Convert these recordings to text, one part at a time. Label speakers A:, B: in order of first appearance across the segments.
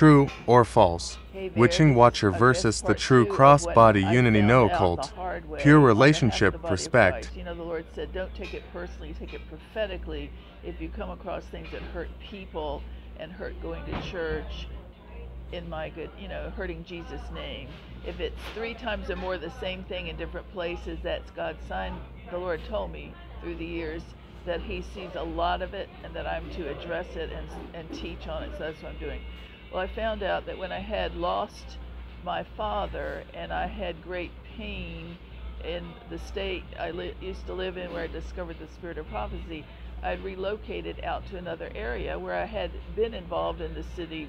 A: True or false? Witching Watcher versus the True cross body Unity No Cult. Pure
B: on behalf of
A: relationship respect.
B: You know, the Lord said, don't take it personally, take it prophetically. If you come across things that hurt people and hurt going to church, in my good, you know, hurting Jesus' name. If it's three times or more the same thing in different places, that's God's sign. The Lord told me through the years that He sees a lot of it and that I'm to address it and, and teach on it. So that's what I'm doing. Well, I found out that when I had lost my father and I had great pain in the state I li- used to live in where I discovered the spirit of prophecy, I'd relocated out to another area where I had been involved in the city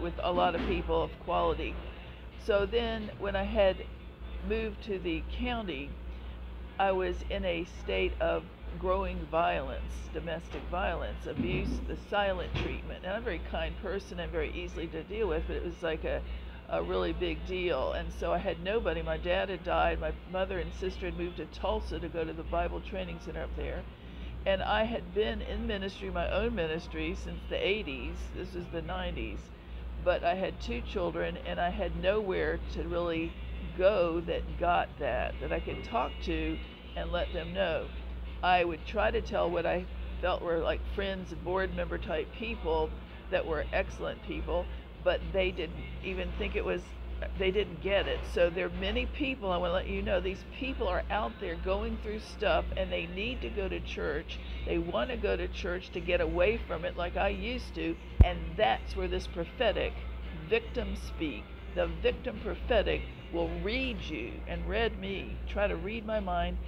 B: with a lot of people of quality. So then, when I had moved to the county, I was in a state of growing violence, domestic violence, abuse, the silent treatment. And I'm a very kind person and very easily to deal with, but it was like a, a really big deal. And so I had nobody. My dad had died. My mother and sister had moved to Tulsa to go to the Bible Training Center up there. And I had been in ministry, my own ministry, since the 80s. This is the 90s. But I had two children, and I had nowhere to really go that got that, that I could talk to and let them know. I would try to tell what I felt were like friends, and board member type people that were excellent people, but they didn't even think it was, they didn't get it. So there are many people, I want to let you know, these people are out there going through stuff and they need to go to church. They want to go to church to get away from it like I used to, and that's where this prophetic victim speak, the victim prophetic will read you and read me, try to read my mind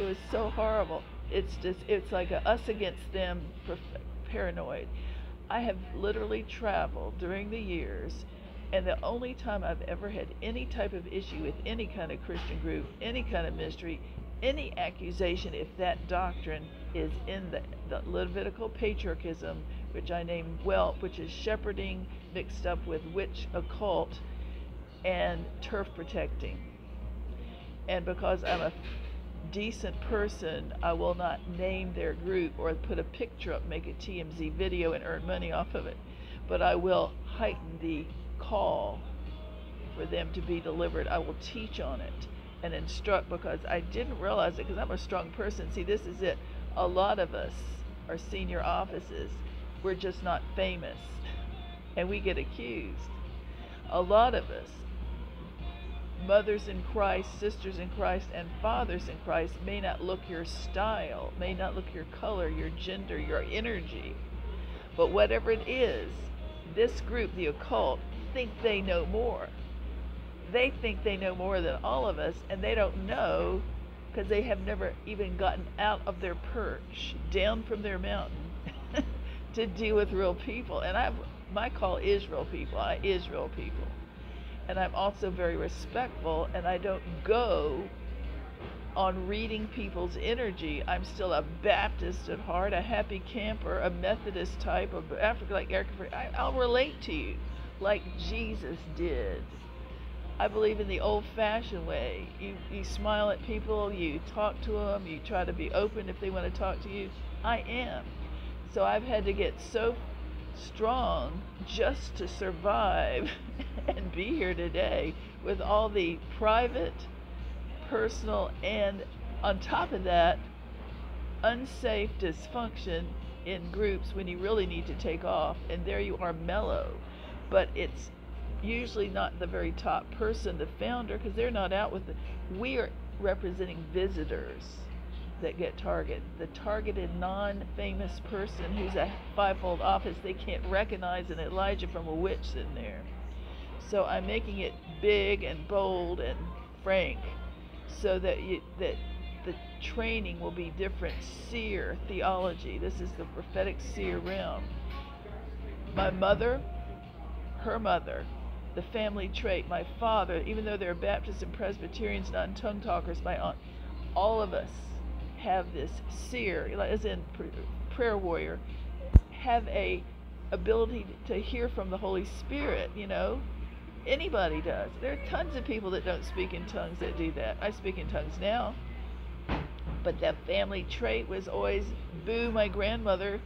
B: it was so horrible. It's just, it's like a us against them paranoid. I have literally traveled during the years, and the only time I've ever had any type of issue with any kind of Christian group, any kind of ministry, any accusation, if that doctrine is in the, the Levitical patriarchism, which I name WELP, which is shepherding mixed up with witch occult and turf protecting. And because I'm a decent person, I will not name their group or put a picture up, make a TMZ video, and earn money off of it. But I will heighten the call for them to be delivered. I will teach on it and instruct because I didn't realize it because I'm a strong person. See, this is it. A lot of us are senior offices. We're just not famous and we get accused. A lot of us mothers in Christ, sisters in Christ, and fathers in Christ may not look your style, may not look your color, your gender, your energy. But whatever it is, this group, the occult, think they know more. They think they know more than all of us, and they don't know because they have never even gotten out of their perch, down from their mountain, to deal with real people. And I, my call is real people. I is real people and I'm also very respectful and I don't go on reading people's energy. I'm still a Baptist at heart, a happy camper, a Methodist type of Africa like Eric. I'll relate to you like Jesus did. I believe in the old-fashioned way. You you smile at people, you talk to them, you try to be open if they want to talk to you. I am. So I've had to get so strong just to survive and be here today with all the private, personal, and on top of that, unsafe dysfunction in groups when you really need to take off. And there you are mellow. But it's usually not the very top person, the founder, because they're not out with it. We are representing visitors that get targeted. The targeted non-famous person who's a fivefold office, they can't recognize an Elijah from a witch in there. So I'm making it big and bold and frank, so that you, that the training will be different. Seer theology. This is the prophetic seer realm. My mother, her mother, the family trait. My father, even though they're Baptists and Presbyterians, non tongue talkers, my aunt, all of us have this seer, as in prayer warrior, have a ability to hear from the Holy Spirit, you know. Anybody does. There are tons of people that don't speak in tongues that do that. I speak in tongues now. But that family trait was always boo my grandmother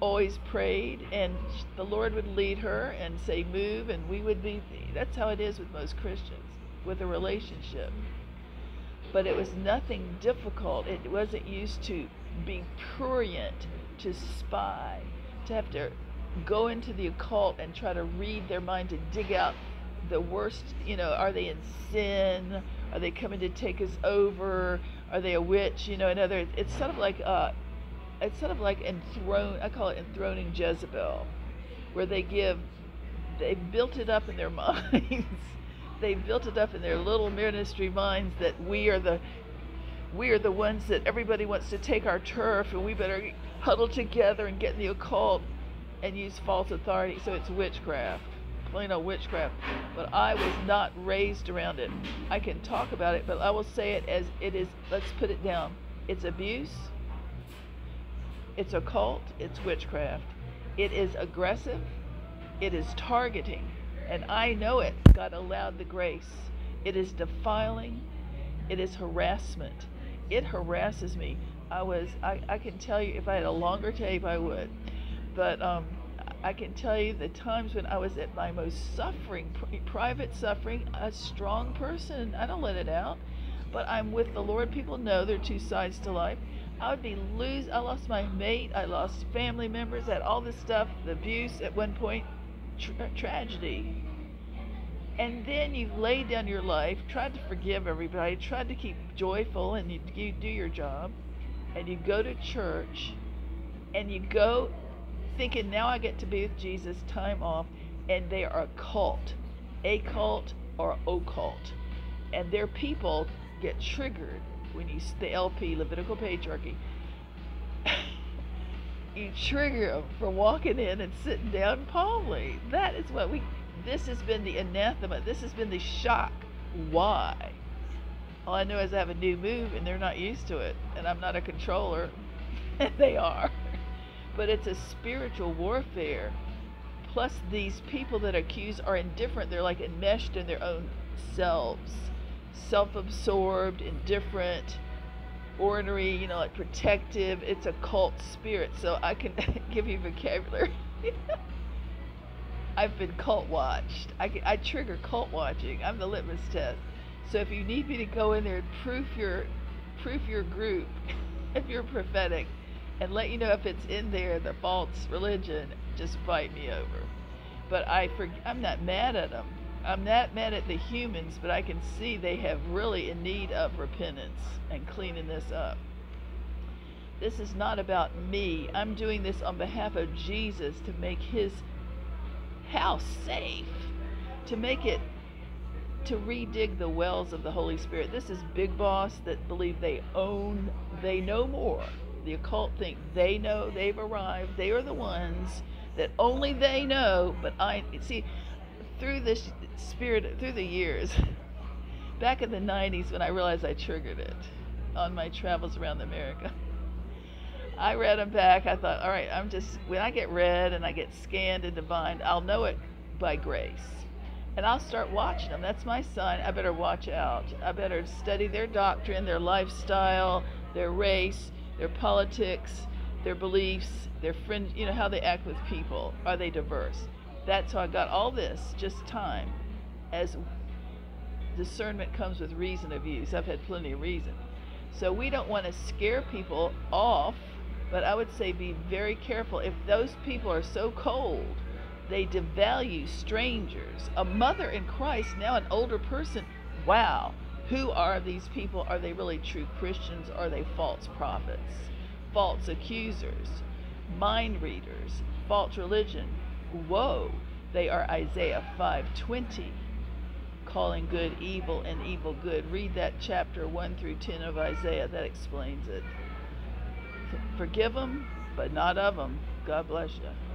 B: always prayed, and the Lord would lead her and say, Move, and we would be. That's how it is with most Christians, with a relationship. But it was nothing difficult. It wasn't used to be prurient, to spy, to have to go into the occult and try to read their mind to dig out the worst. You know, are they in sin? Are they coming to take us over? Are they a witch? You know, another. It's sort of like uh, it's sort of like enthrone. I call it enthroning Jezebel, where they give. They built it up in their minds. They built it up in their little ministry minds that we are the we are the ones that everybody wants to take our turf and we better huddle together and get in the occult and use false authority. So it's witchcraft, plain old witchcraft. But I was not raised around it. I can talk about it, but I will say it as it is. Let's put it down. It's abuse. It's occult. It's witchcraft. It is aggressive. It is targeting. And I know it. God allowed the grace. It is defiling. It is harassment. It harasses me. I was, I, I can tell you, if I had a longer tape, I would. But um, I can tell you the times when I was at my most suffering, private suffering, a strong person. I don't let it out. But I'm with the Lord. People know there are two sides to life. I would be lose. I lost my mate. I lost family members. Had all this stuff, the abuse at one point, tra- uh, tragedy. And then you've laid down your life, tried to forgive everybody, tried to keep joyful, and you, you do your job, and you go to church, and you go thinking now I get to be with Jesus, time off, and they are a cult, a cult or occult, and their people get triggered when you the LP Levitical patriarchy. You trigger them for walking in and sitting down calmly. That is what we. This has been the anathema. This has been the shock. Why? All I know is I have a new move and they're not used to it, and I'm not a controller, and they are. But it's a spiritual warfare. Plus, these people that accuse are indifferent. They're like enmeshed in their own selves self absorbed, indifferent, ornery, you know, like protective. It's a cult spirit. So I can give you vocabulary. I've been cult watched. I, I trigger cult watching. I'm the litmus test. So if you need me to go in there and proof your proof your group, if you're prophetic, and let you know if it's in there, the false religion, just fight me over. But I for, I'm not mad at them. I'm not mad at the humans, but I can see they have really in need of repentance and cleaning this up. This is not about me. I'm doing this on behalf of Jesus to make his house safe, to make it to redig the wells of the Holy Spirit. This is big boss that believe they own, they know more. The occult think they know they've arrived. They are the ones that only they know. But I see through this spirit through the years, back in the 90s when I realized I triggered it on my travels around America. I read them back. I thought, all right, I'm just, when I get read and I get scanned and divined, I'll know it by grace. And I'll start watching them. That's my sign. I better watch out. I better study their doctrine, their lifestyle, their race, their politics, their beliefs, their friends, you know, how they act with people. Are they diverse? That's how I got all this, just time as discernment comes with reason of use. I've had plenty of reason. So we don't want to scare people off, but I would say be very careful. If those people are so cold, they devalue strangers. A mother in Christ, now an older person, wow, who are these people? Are they really true Christians? Are they false prophets? False accusers? Mind readers? False religion? Whoa, they are Isaiah 520 calling good evil and evil good. Read that chapter 1 through 10 of Isaiah. That explains it. Forgive them, but not of them. God bless you.